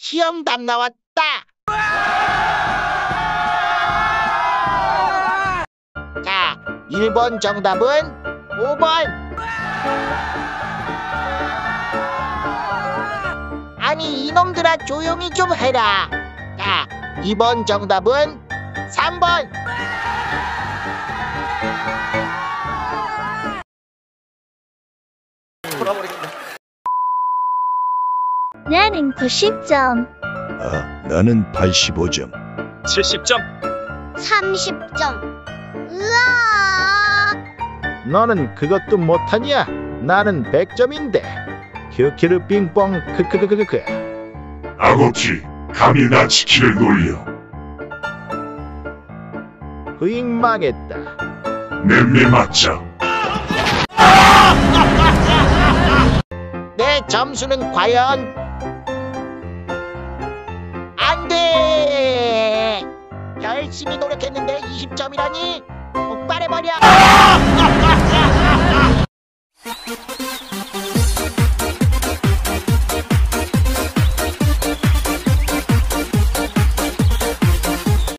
시험답 나왔다. 자, 1번 정답은 5번. 아니, 이놈들아 조용히 좀 해라. 자, 2번 정답은 3번. 나는 90점, 아, 나는 85점. 70점 30점. 으아! 너는 그것도 못하냐? 나는 100점인데. 큐큐르 빙뽕 크크크크크. 아고키, 감히 나 치킨을 놀려. 후잉 망했다. 냄매 맞자. 내 점수는 과연 안 돼. 열심히 노력했는데 20점이라니 폭발해버려.